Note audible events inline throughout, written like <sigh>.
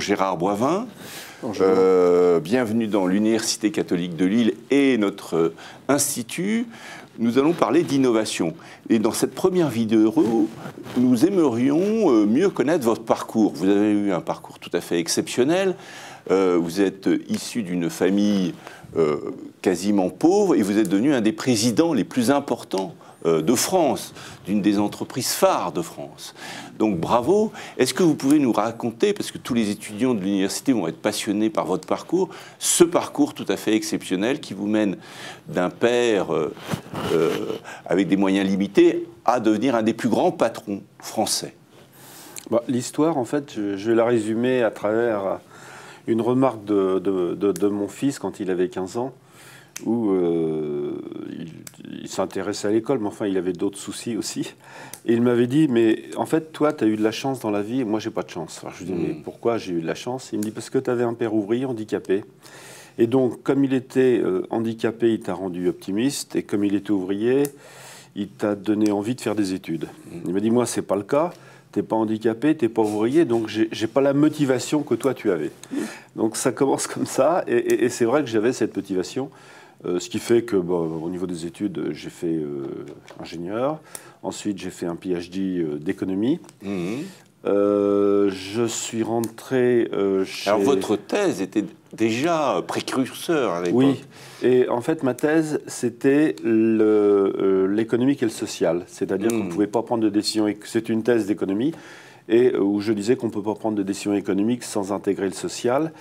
Gérard Boivin. Euh, bienvenue dans l'Université catholique de Lille et notre institut. Nous allons parler d'innovation. Et dans cette première vidéo, nous aimerions euh, mieux connaître votre parcours. Vous avez eu un parcours tout à fait exceptionnel. Euh, vous êtes issu d'une famille quasiment pauvre et vous êtes devenu un des présidents les plus importants euh, de France, d'une des entreprises phares de France. Donc bravo. Est-ce que vous pouvez nous raconter, parce que tous les étudiants de l'université vont être passionnés par votre parcours, ce parcours tout à fait exceptionnel qui vous mène d'un père euh, euh, avec des moyens limités à devenir un des plus grands patrons français? Bah, L'histoire, en fait, je, vais la résumer à travers une remarque de, mon fils quand il avait 15 ans où euh, s'intéressait à l'école, mais enfin, il avait d'autres soucis aussi. Et il m'avait dit, mais en fait, toi, tu as eu de la chance dans la vie, et moi, j'ai pas de chance. Alors, je lui dis, mais hmm. pourquoi j'ai eu de la chance? Il me dit, parce que tu avais un père ouvrier handicapé. Et donc, comme il était euh, handicapé, il t'a rendu optimiste, et comme il était ouvrier, il t'a donné envie de faire des études. Hmm. Il m'a dit, moi, c'est pas le cas t'es pas handicapé, t'es pas ouvrier, donc j'ai pas la motivation que toi tu avais. Hmm. Donc ça commence comme ça, et c'est vrai que j'avais cette motivation. Euh, ce qui fait que, au niveau des études, j'ai fait euh, ingénieur. Ensuite, j'ai fait un PhD euh, d'économie. Mhm. je suis rentré chez... Alors, votre thèse était déjà précurseur à l'époque. Oui, et en fait, ma thèse, c'était l'économique et le social. C'est-à-dire qu'on ne mhm. pouvait pas prendre de décision. C'est une thèse d'économie, et où je disais qu'on ne peut pas prendre de décision économique sans intégrer le social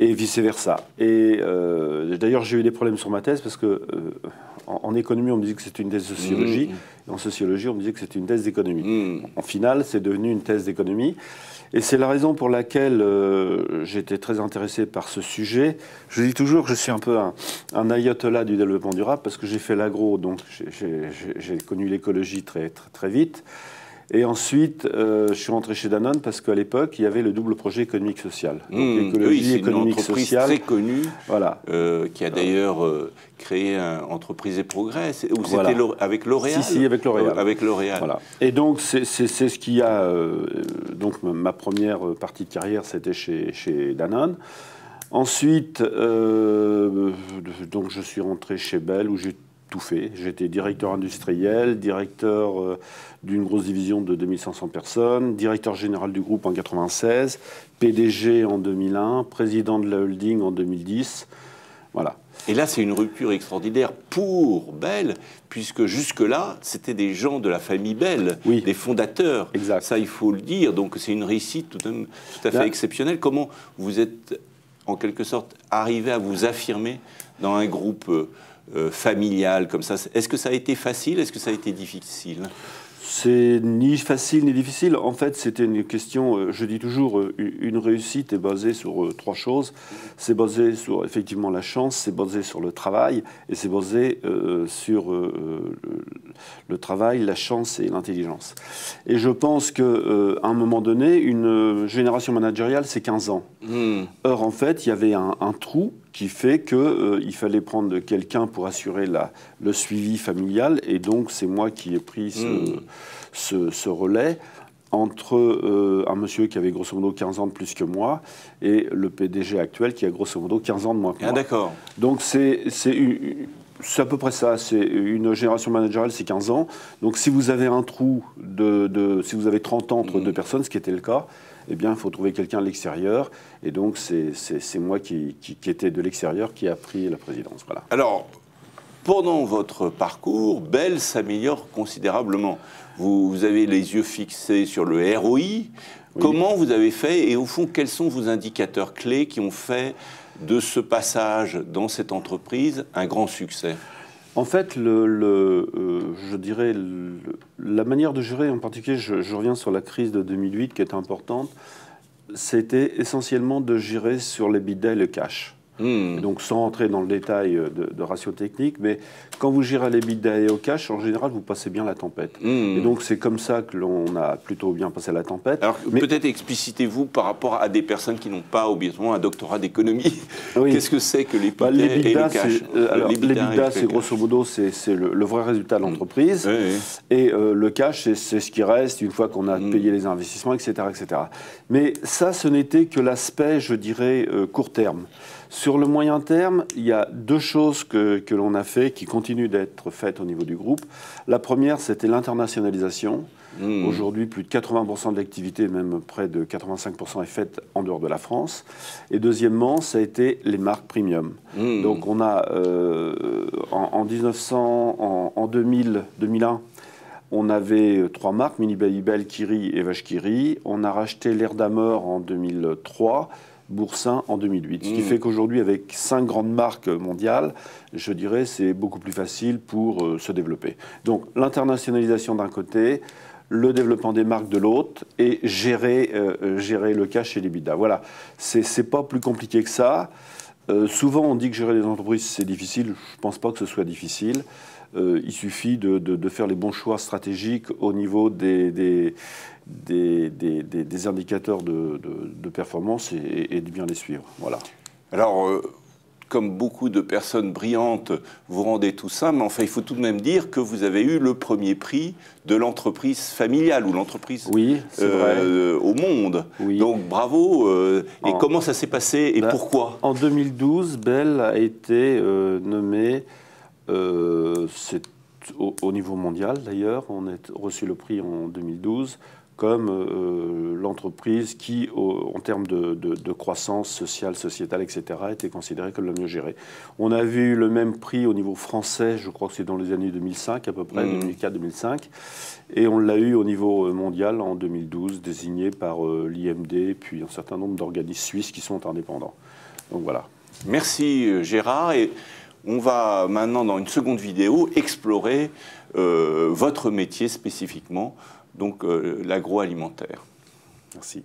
et vice-versa. Et euh, d'ailleurs, j'ai eu des problèmes sur ma thèse parce que euh, en, économie, on me disait que c'était une thèse de sociologie, mmh. et en sociologie, on me disait que c'était une thèse d'économie. Mmh. En finale, c'est devenu une thèse d'économie. Et c'est la raison pour laquelle euh, j'étais très intéressé par ce sujet. Je dis toujours que je suis un peu un, un ayatollah du développement durable parce que j'ai fait l'agro, donc j'ai connu l'écologie très, très, très vite. Et ensuite, euh, je suis rentré chez Danone parce qu'à l'époque, il y avait le double projet économique-social. Mmh, écologie, oui, économique, une entreprise sociale. très connue, voilà. Euh, qui a d'ailleurs euh, créé un Entreprise et Progrès, ou c'était avec L'Oréal Si, si, avec L'Oréal. avec L'Oréal. Voilà. Et donc, c'est ce qui a... donc, ma première partie de carrière, c'était chez, chez Danone. Ensuite, donc je suis rentré chez Bell, où j'ai tout fait. J'étais directeur industriel, directeur euh, d'une grosse division de 2500 personnes, directeur général du groupe en 96, PDG en 2001, président de la holding en 2010. Voilà. Et là, c'est une rupture extraordinaire pour Bell, puisque jusque-là, c'était des gens de la famille Bell, des fondateurs. Exact. Ça, il faut le dire. Donc, c'est une réussite tout, à fait exceptionnelle. Comment vous êtes, en quelque sorte, arrivé à vous affirmer dans un groupe euh, familiale comme ça. Est-ce que ça a été facile Est-ce que ça a été difficile? C'est ni facile ni difficile. En fait, c'était une question, euh, je dis toujours, euh, une réussite est basée sur trois choses. C'est basé sur effectivement la chance, c'est basé sur le travail, et c'est basé sur le travail, la chance et l'intelligence. Et je pense qu'à un moment donné, une génération managériale, c'est 15 ans. Hmm. Or, en fait, il y avait un, un trou qui fait qu'il euh, fallait prendre quelqu'un pour assurer la, le suivi familial. Et donc, c'est moi qui ai pris ce, hmm. relais entre euh, un monsieur qui avait grosso modo 15 ans de plus que moi et le PDG actuel qui a grosso modo 15 ans de moins que ah, d'accord. Donc, c'est à peu près ça. C'est une génération managériale, c'est 15 ans. Donc, si vous avez un trou de, de si vous avez 30 ans entre hmm. deux personnes, ce qui était le cas, eh bien, il faut trouver quelqu'un à l'extérieur. Et donc, c'est moi qui, qui, était de l'extérieur qui a pris la présidence. Voilà. Alors, pendant votre parcours, Bell s'améliore considérablement. Vous, avez les yeux fixés sur le ROI. Comment vous avez fait et au fond, quels sont vos indicateurs clés qui ont fait de ce passage dans cette entreprise un grand succès? En fait, euh, je dirais, la manière de gérer, en particulier, je, reviens sur la crise de 2008 qui est importante, c'était essentiellement de gérer sur les bidets et le cash. Hmm. Donc sans entrer dans le détail euh, de, ratio technique, mais quand vous gérez les l'EBITDA et au cash, en général, vous passez bien la tempête. Hmm. Et donc c'est comme ça que l'on a plutôt bien passé la tempête. Alors peut-être explicitez-vous par rapport à des personnes qui n'ont pas obligatoirement un doctorat d'économie. <laughs> Qu'est-ce que c'est que l'EBITDA bah, et le cash euh, L'EBITDA, c'est grosso modo, c'est le, vrai résultat de hmm. l'entreprise. Et euh, le cash, c'est ce qui reste une fois qu'on a payé les investissements, etc., etc. Mais ça, ce n'était que l'aspect, je dirais, court terme. Sur le moyen terme, il y a deux choses que, l'on a fait qui continuent d'être faites au niveau du groupe. La première, c'était l'internationalisation. Hmm. Aujourd'hui, plus de 80% de l'activité, même près de 85% est faite en dehors de la France. Et deuxièmement, ça a été les marques premium. Hmm. Donc on a, euh, en, 1900, en, 2000, 2001, on avait trois marques, Mini Babybel, Kiri et Vache Kiri. On a racheté l'air d'Amor en 2003. Boursin en 2008. Ce qui mmh. fait qu'aujourd'hui, avec cinq grandes marques mondiales, je dirais c'est beaucoup plus facile pour euh, se développer. Donc l'internationalisation d'un côté, le développement des marques de l'autre et gérer, euh, euh, gérer le cash et les bidas. Voilà, c'est pas plus compliqué que ça. Souvent, on dit que gérer les entreprises, c'est difficile. Je ne pense pas que ce soit difficile. il suffit de, faire les bons choix stratégiques au niveau des, des, indicateurs de, performance et, de bien les suivre. Voilà. Euh, comme beaucoup de personnes brillantes, vous rendez tout ça, mais enfin, il faut tout de même dire que vous avez eu le premier prix de l'entreprise familiale ou l'entreprise oui, euh, au monde. Donc, bravo. Euh, et comment ça s'est passé et ben, pourquoi? En 2012, Bell a été nommé au, au, niveau mondial d'ailleurs, on a reçu le prix en 2012 comme euh, l'entreprise qui, en termes de, croissance sociale, sociétale, etc., était considérée comme la mieux gérée. On a vu le même prix au niveau français, je crois que c'est dans les années 2005 à peu près, 2004-2005, mmh. et on l'a eu au niveau euh, mondial en 2012, désigné par euh, l'IMD, puis un certain nombre d'organismes suisses qui sont indépendants. Donc voilà. Merci Gérard. Et on va maintenant, dans une seconde vidéo, explorer votre métier spécifiquement donc euh, l'agroalimentaire. Merci.